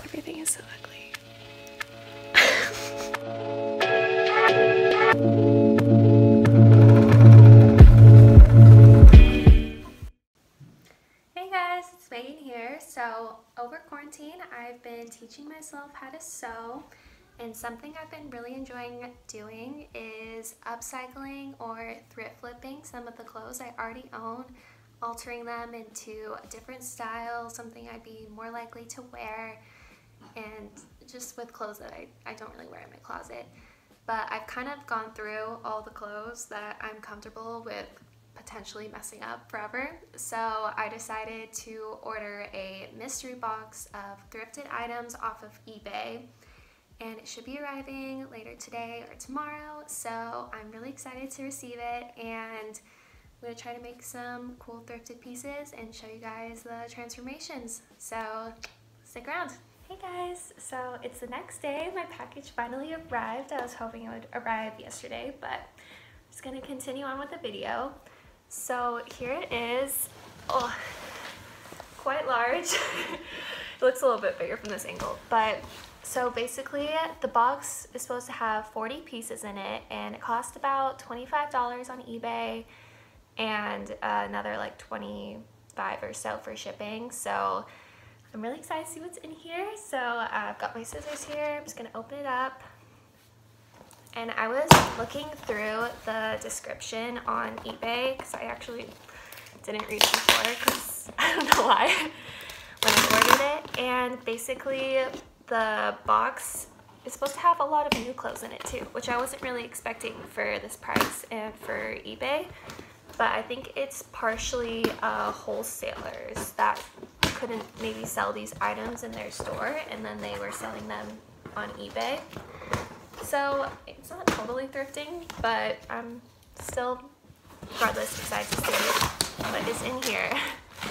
guys, everything is so ugly. Hey guys, it's Megan here. So, over quarantine, I've been teaching myself how to sew, and something I've been really enjoying doing is upcycling or thrift flipping some of the clothes I already own, altering them into a different style, something I'd be more likely to wear, and just with clothes that I, I don't really wear in my closet. But I've kind of gone through all the clothes that I'm comfortable with potentially messing up forever. So I decided to order a mystery box of thrifted items off of eBay and it should be arriving later today or tomorrow. So I'm really excited to receive it and I'm gonna try to make some cool thrifted pieces and show you guys the transformations. So stick around. Hey guys, so it's the next day. My package finally arrived. I was hoping it would arrive yesterday, but I'm just gonna continue on with the video. So here it is. Oh, quite large. it looks a little bit bigger from this angle, but so basically the box is supposed to have 40 pieces in it and it cost about $25 on eBay and uh, another like 25 or so for shipping. So I'm really excited to see what's in here. So uh, I've got my scissors here. I'm just gonna open it up. And I was looking through the description on eBay because I actually didn't read it before because I don't know why when I ordered it. And basically the box is supposed to have a lot of new clothes in it too, which I wasn't really expecting for this price and for eBay. But I think it's partially uh, wholesalers that couldn't maybe sell these items in their store and then they were selling them on eBay. So it's not totally thrifting, but I'm still, regardless, excited to see what is in here.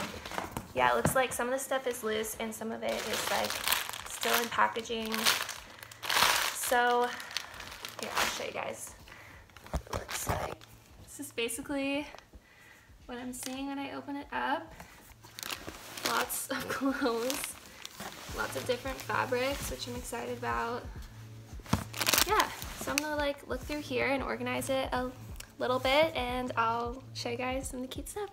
yeah, it looks like some of the stuff is loose and some of it is like still in packaging. So here, I'll show you guys what it looks like. This is basically what I'm seeing when I open it up. Lots of clothes, lots of different fabrics, which I'm excited about yeah, so I'm gonna like look through here and organize it a little bit and I'll show you guys some of the cute stuff.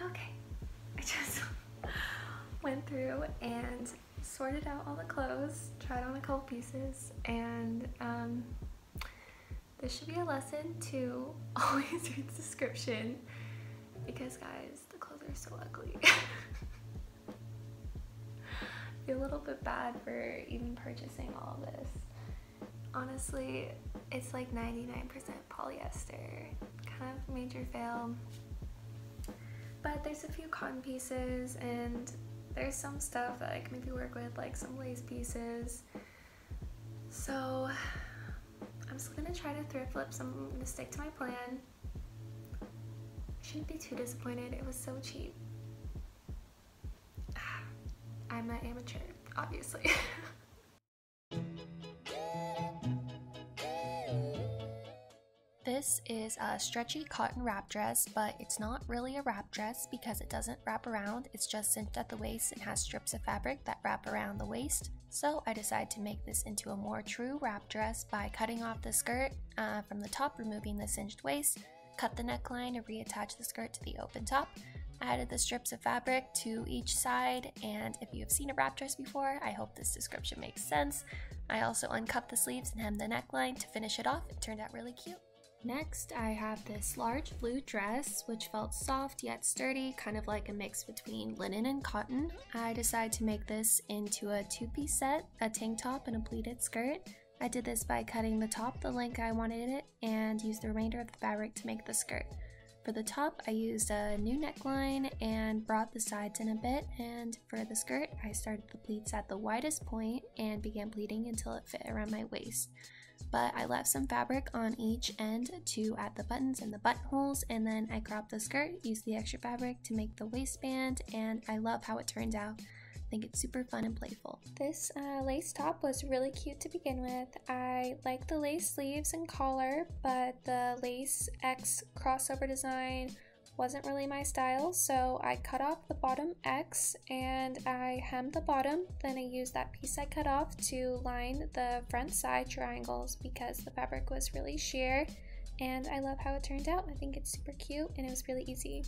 Okay, I just went through and sorted out all the clothes, tried on a couple pieces, and um, this should be a lesson to always read the description because guys, the clothes are so ugly. Feel a little bit bad for even purchasing all this honestly, it's like 99% polyester. Kind of major fail. But there's a few cotton pieces and there's some stuff that I can maybe work with, like some lace pieces. So I'm just gonna try to thrift flip some, I'm gonna stick to my plan. I shouldn't be too disappointed, it was so cheap. I'm an amateur, obviously. This is a stretchy cotton wrap dress, but it's not really a wrap dress because it doesn't wrap around. It's just cinched at the waist and has strips of fabric that wrap around the waist. So I decided to make this into a more true wrap dress by cutting off the skirt uh, from the top, removing the cinched waist, cut the neckline and reattach the skirt to the open top. Added the strips of fabric to each side, and if you have seen a wrap dress before, I hope this description makes sense. I also uncuffed the sleeves and hemmed the neckline to finish it off. It turned out really cute. Next, I have this large blue dress, which felt soft yet sturdy, kind of like a mix between linen and cotton. I decided to make this into a two-piece set, a tank top and a pleated skirt. I did this by cutting the top the length I wanted it and used the remainder of the fabric to make the skirt. For the top, I used a new neckline and brought the sides in a bit, and for the skirt, I started the pleats at the widest point and began pleating until it fit around my waist but I left some fabric on each end to add the buttons and the buttonholes and then I cropped the skirt, used the extra fabric to make the waistband and I love how it turned out. Think it's super fun and playful. This uh, lace top was really cute to begin with. I like the lace sleeves and collar, but the lace X crossover design wasn't really my style, so I cut off the bottom X and I hemmed the bottom. Then I used that piece I cut off to line the front side triangles because the fabric was really sheer and I love how it turned out. I think it's super cute and it was really easy.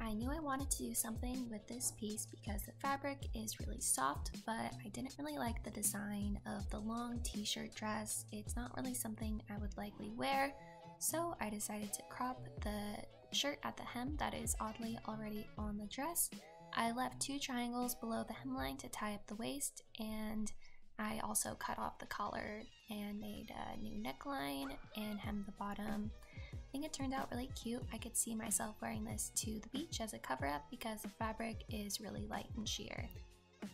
I knew I wanted to do something with this piece because the fabric is really soft, but I didn't really like the design of the long t-shirt dress. It's not really something I would likely wear, so I decided to crop the shirt at the hem that is oddly already on the dress. I left two triangles below the hemline to tie up the waist, and I also cut off the collar and made a new neckline and hemmed the bottom. I think it turned out really cute. I could see myself wearing this to the beach as a cover up because the fabric is really light and sheer.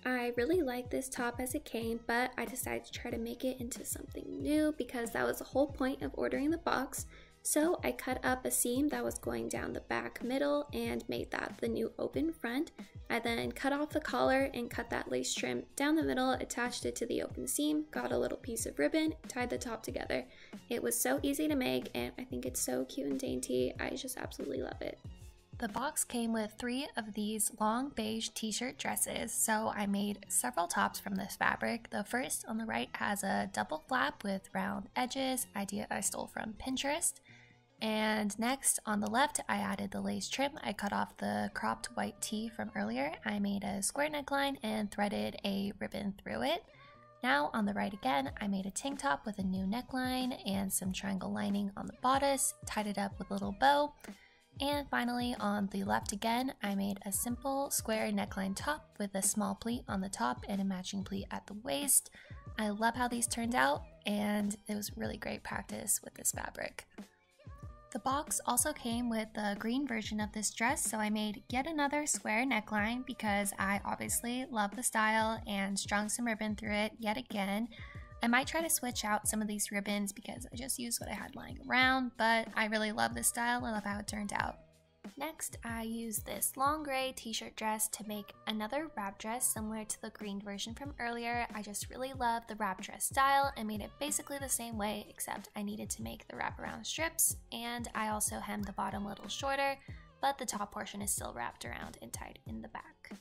I really liked this top as it came, but I decided to try to make it into something new because that was the whole point of ordering the box. So I cut up a seam that was going down the back middle and made that the new open front. I then cut off the collar and cut that lace trim down the middle, attached it to the open seam, got a little piece of ribbon, tied the top together. It was so easy to make and I think it's so cute and dainty. I just absolutely love it. The box came with three of these long beige t-shirt dresses, so I made several tops from this fabric. The first on the right has a double flap with round edges, idea I stole from Pinterest. And next on the left, I added the lace trim. I cut off the cropped white tee from earlier. I made a square neckline and threaded a ribbon through it. Now on the right again, I made a tank top with a new neckline and some triangle lining on the bodice, tied it up with a little bow. And finally on the left again, I made a simple square neckline top with a small pleat on the top and a matching pleat at the waist. I love how these turned out and it was really great practice with this fabric. The box also came with the green version of this dress, so I made yet another square neckline because I obviously love the style and strung some ribbon through it yet again. I might try to switch out some of these ribbons because I just used what I had lying around, but I really love this style. I love how it turned out. Next, I used this long gray t-shirt dress to make another wrap dress similar to the green version from earlier. I just really love the wrap dress style and made it basically the same way except I needed to make the wraparound strips and I also hemmed the bottom a little shorter but the top portion is still wrapped around and tied in the back.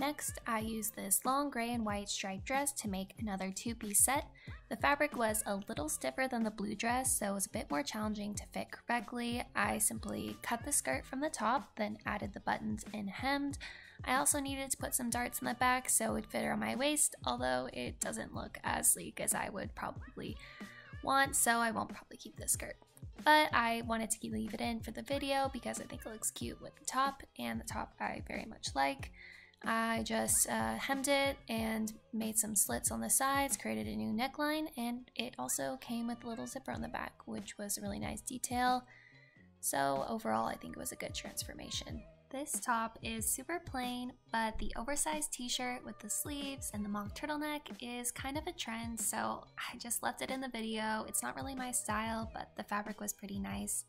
Next, I used this long gray and white striped dress to make another two-piece set. The fabric was a little stiffer than the blue dress, so it was a bit more challenging to fit correctly. I simply cut the skirt from the top, then added the buttons and hemmed. I also needed to put some darts in the back so it would fit around my waist, although it doesn't look as sleek as I would probably want, so I won't probably keep this skirt. But I wanted to leave it in for the video because I think it looks cute with the top, and the top I very much like. I just uh, hemmed it and made some slits on the sides, created a new neckline, and it also came with a little zipper on the back, which was a really nice detail. So overall, I think it was a good transformation. This top is super plain, but the oversized t-shirt with the sleeves and the mock turtleneck is kind of a trend, so I just left it in the video. It's not really my style, but the fabric was pretty nice.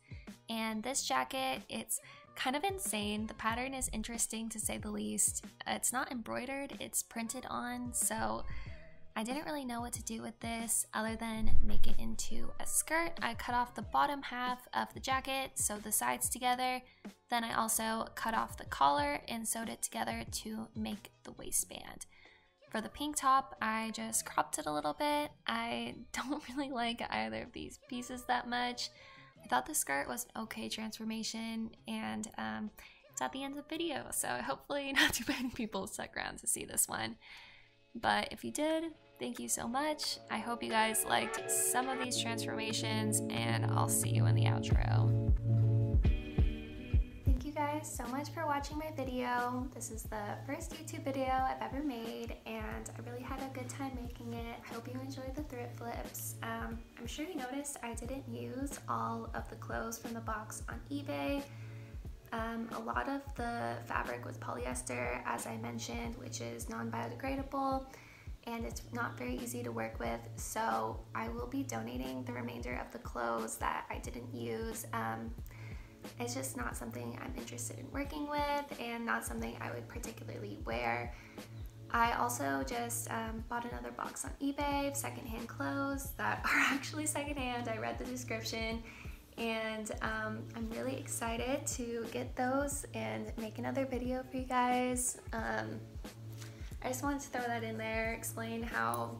And this jacket, it's kind of insane. The pattern is interesting to say the least. It's not embroidered, it's printed on, so I didn't really know what to do with this other than make it into a skirt. I cut off the bottom half of the jacket, sewed the sides together. Then I also cut off the collar and sewed it together to make the waistband. For the pink top, I just cropped it a little bit. I don't really like either of these pieces that much. I thought the skirt was an okay transformation and um, it's at the end of the video, so hopefully not too many people stuck around to see this one. But if you did, thank you so much. I hope you guys liked some of these transformations and I'll see you in the outro guys so much for watching my video. This is the first YouTube video I've ever made and I really had a good time making it. I hope you enjoyed the thrift flips. Um, I'm sure you noticed I didn't use all of the clothes from the box on eBay. Um, a lot of the fabric was polyester, as I mentioned, which is non-biodegradable and it's not very easy to work with so I will be donating the remainder of the clothes that I didn't use um, it's just not something I'm interested in working with and not something I would particularly wear. I also just um, bought another box on eBay of secondhand clothes that are actually secondhand. I read the description and um, I'm really excited to get those and make another video for you guys. Um, I just wanted to throw that in there, explain how,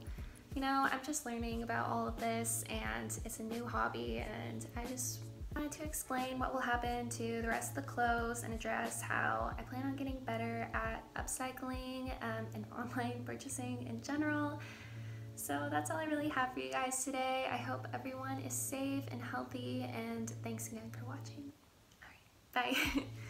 you know, I'm just learning about all of this and it's a new hobby and I just wanted to explain what will happen to the rest of the clothes and address how I plan on getting better at upcycling um, and online purchasing in general. So that's all I really have for you guys today. I hope everyone is safe and healthy and thanks again for watching. Alright, bye.